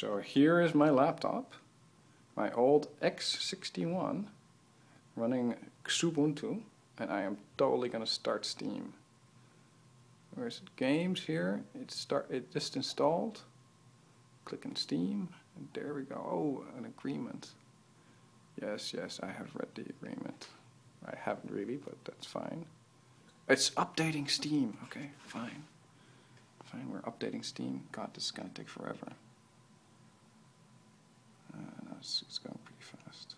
So here is my laptop, my old X61 running Xubuntu, and I am totally gonna start Steam. Where's it? Games here? It start. It just installed. Click Steam, and there we go. Oh, an agreement. Yes, yes, I have read the agreement. I haven't really, but that's fine. It's updating Steam. Okay, fine. Fine, we're updating Steam. God, this is gonna take forever. It's, it's going pretty fast.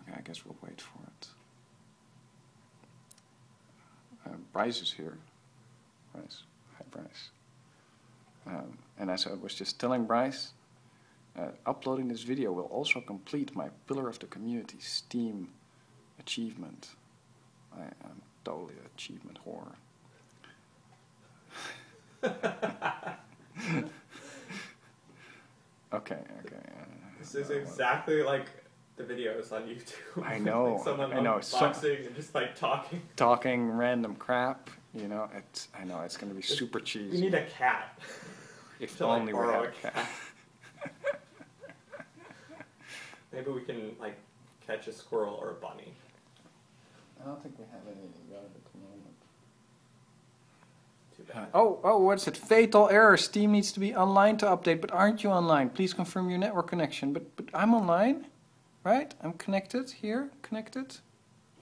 Okay, I guess we'll wait for it. Uh, Bryce is here. Bryce, hi Bryce. Um, and as I was just telling Bryce, uh, uploading this video will also complete my Pillar of the Community Steam achievement. I am totally an achievement whore. okay, okay. This is exactly like the videos on YouTube. I know, like someone I know, it's so- and just like talking. talking random crap. You know, it's I know it's gonna be super cheesy. We need a cat. if to, like, only we had a a cat. Maybe we can like catch a squirrel or a bunny. I don't think we have anything good at the moment. Oh, oh, what's it? Fatal error. Steam needs to be online to update, but aren't you online? Please confirm your network connection. But but I'm online, right? I'm connected here. Connected.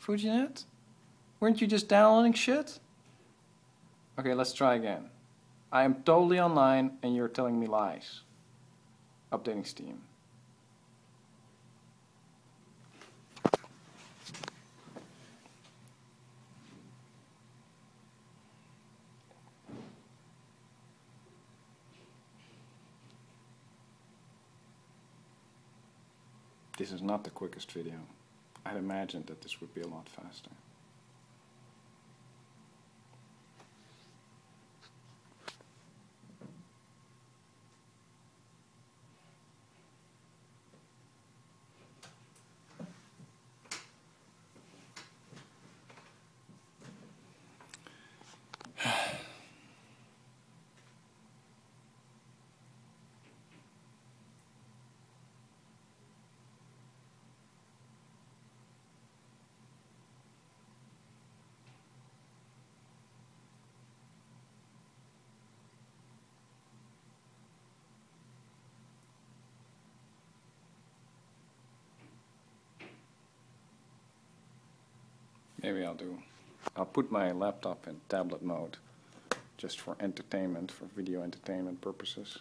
Fujinet. Weren't you just downloading shit? Okay, let's try again. I am totally online, and you're telling me lies. Updating Steam. This is not the quickest video. I'd imagined that this would be a lot faster. Maybe I'll do. I'll put my laptop in tablet mode, just for entertainment, for video entertainment purposes.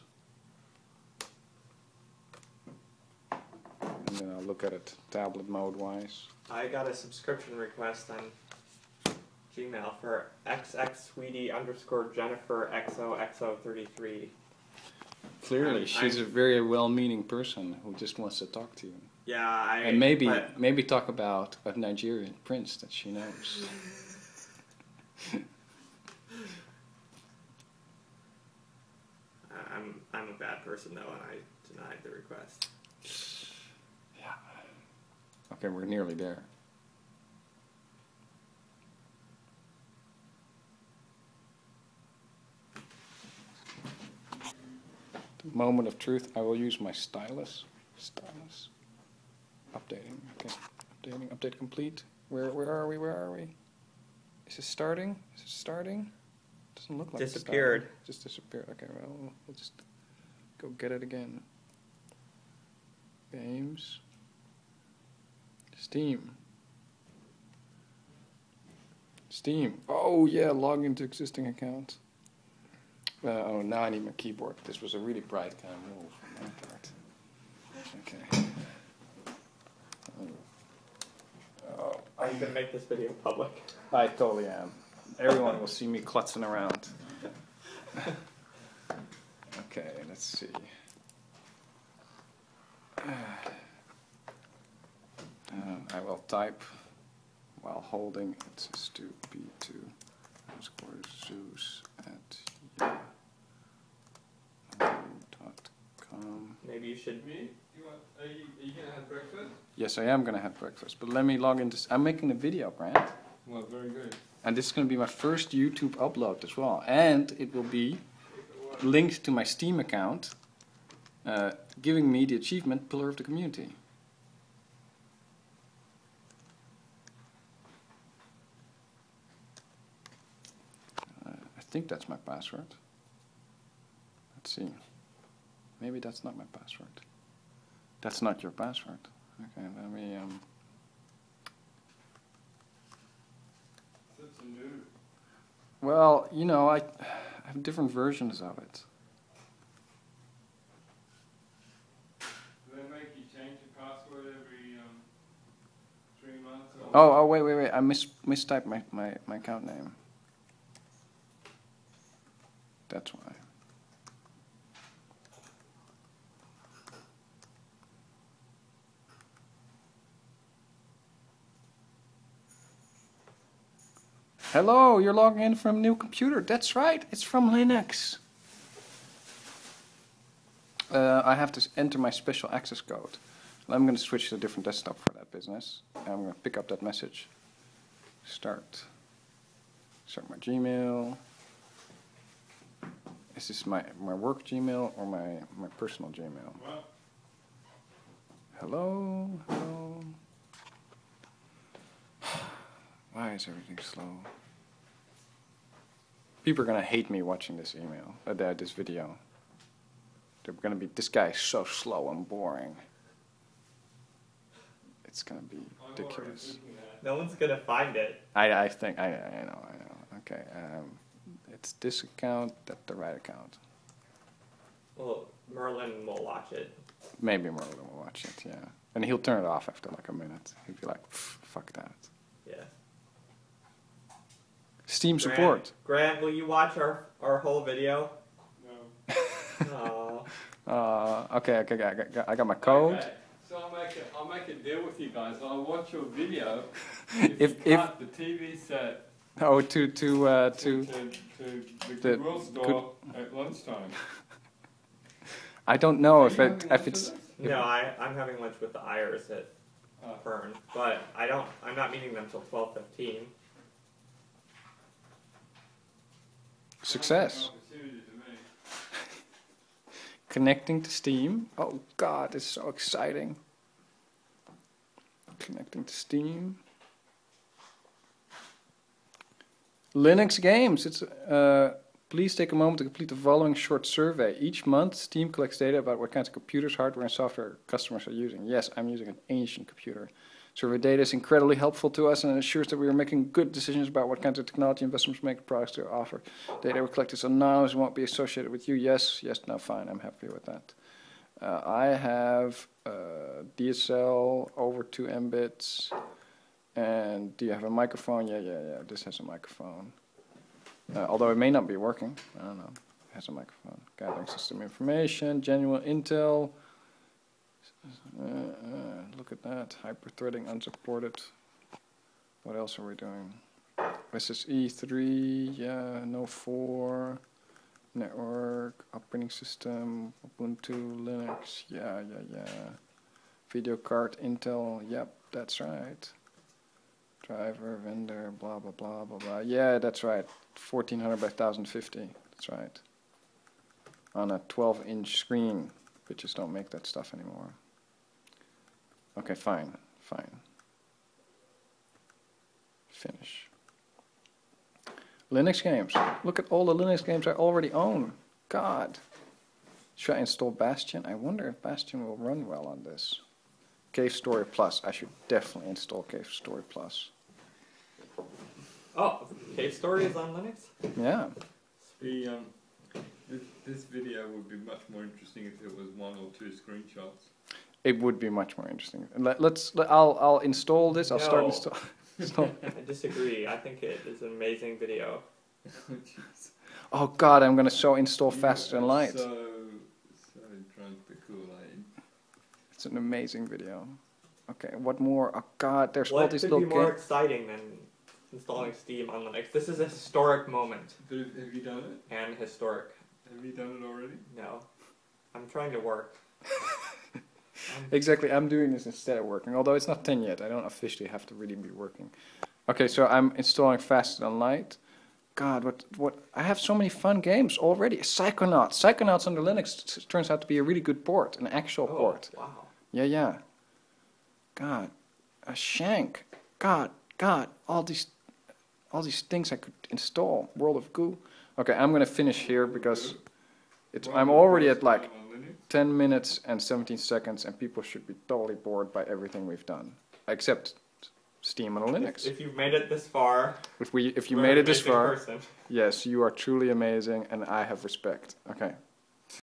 And then I'll look at it tablet mode wise. I got a subscription request on Gmail for xxsweetie underscore Jennifer xoxo33. Clearly, I'm- she's a very well-meaning person who just wants to talk to you, Yeah, I. and maybe maybe talk about a Nigerian prince that she knows. I'm I'm a bad person though, and I denied the request. yeah. Okay, we're nearly there. The moment of truth, I will use my stylus. Stylus. Updating. Okay. Updating. Update complete. Where where are we? Where are we? Is it starting? Is it starting? Doesn't look like it's Disappeared. starting. Just disappeared. Okay, well, we'll just go get it again. Games. Steam. Steam. Oh yeah, log into existing account. Uh, oh, now I need my keyboard. This was a really bright kind of move on my part. Okay. Oh, I'm gonna make this video public. I totally am. Everyone will see me klutzing around. Okay, let's see. Um, I will type while holding it to b2 underscore zeus at yahoo.com. Maybe you should. Me? You want? Are you, are you gonna have breakfast? Yes, I am going to have breakfast, but let me log into. I'm making a video, Grant. Well, very good. And this is going to be my first YouTube upload as well. And it will be linked to my Steam account, uh, giving me the achievement Pillar of the Community. Uh, I think that's my password. Let's see. Maybe that's not my password. That's not your password. Okay, let me. Um, Such a noob. well, you know, I, I have different versions of it. Do they make you change your password every um, three months? Oh, oh, wait, wait, wait. I mis mistyped my, my, my account name. That's why. Hello, you're logging in from a new computer. That's right, it's from Linux. Uh, I have to enter my special access code. I'm going to switch to a different desktop for that business. And I'm going to pick up that message. Start. Start my Gmail. Is this my, my work Gmail or my, my personal Gmail? Well, Hello? Hello? Why is everything slow? People are going to hate me watching this email, uh, this video. They're going to be, this guy is so slow and boring. It's going to be ridiculous. No one's gonna find it. I, I think, I, I know, I know. Okay, um, it's this account, that the right account. Well, Merlin will watch it. Maybe Merlin will watch it, yeah. And he'll turn it off after like a minute. He'll be like, fuck that. Yeah. Steam Grant- support. Grant, will you watch our our whole video? No. Oh. Uh, okay, okay, I got, I got my code. Okay, So I'll make a, I'll make a deal with you guys. I'll watch your video If- if, you if- cut the TV set Oh, to to uh, to, to. to, to the the Goodwill store at lunchtime. I don't know Are if it if it's. with us? No, I I'm having lunch with the Irish at Oh. Fern, but I don't. I'm not meeting them till twelve fifteen. Success. Connecting to Steam. Oh God, it's so exciting. Connecting to Steam. Linux games. It's uh, please take a moment to complete the following short survey. Each month, Steam collects data about what kinds of computers, hardware, and software customers are using. Yes, I'm using an ancient computer. Survey data is incredibly helpful to us and ensures that we are making good decisions about what kinds of technology investments make products to offer. Data we collect is anonymous and won't be associated with you. Yes, yes, no, fine. I'm happy with that. Uh, I have uh, DSL over 2 mbits. And do you have a microphone? Yeah, yeah, yeah. This has a microphone. Uh, although it may not be working. I don't know. It has a microphone. Gathering system information, genuine intel. Uh, uh, look at that. Hyperthreading unsupported. What else are we doing? SSE 3, yeah, no 4. Network, operating system, Ubuntu, Linux, yeah, yeah, yeah. Video card, Intel, yep, that's right. Driver, vendor, blah, blah, blah, blah, blah. Yeah, that's right. 1400 by 1050, that's right. On a 12 inch screen. Bitches don't make that stuff anymore. Okay, fine, fine. Finish. Linux games. Look at all the Linux games I already own. God. Should I install Bastion? I wonder if Bastion will run well on this. Cave Story Plus. I should definitely install Cave Story Plus. Oh, Cave Story is on Linux. Yeah. The, um, this, this video would be much more interesting if it was one or two screenshots. It would be much more interesting. Let, let's. Let, I'll. I'll install this. I'll start No. install. install. I disagree. I think it is an amazing video. Jeez. Oh God! I'm gonna show install You Faster Than are Light. So, so drunk the Kool-Aid. It's an amazing video. Okay. What more? Oh God! There's all What these could little be more exciting than installing Steam on Linux? This is a historic moment But have have you done it? and historic. Have you done it already? No, I'm trying to work. Exactly, I'm doing this instead of working. Although it's not 10 yet, I don't officially have to really be working. Okay, so I'm installing Faster Than Light. God, what what? I have so many fun games already. Psychonauts, Psychonauts under Linux turns out to be a really good port, an actual Oh, port. wow. Yeah, yeah. God, a shank. God, God, all these, all these things I could install. World of Goo. Okay, I'm gonna finish here because it's. I'm already at like? 10 minutes and 17 seconds, and people should be totally bored by everything we've done, except Steam and Linux. If you've made it this far, If we, if you made it this far, person. yes, you are truly amazing, and I have respect. Okay,